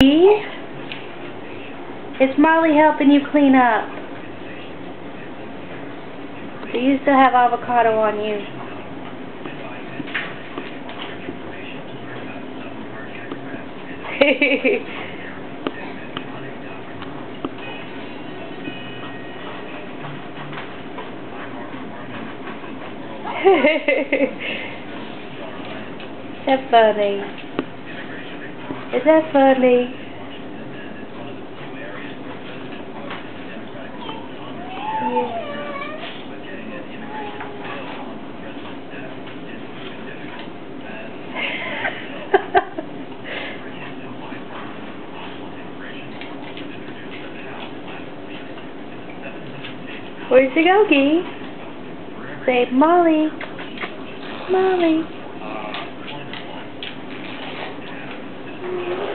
It's Molly helping you clean up. Do you still have avocado on you? That's funny. Is that funny? Where's the go, Say, Molly. Molly. to me.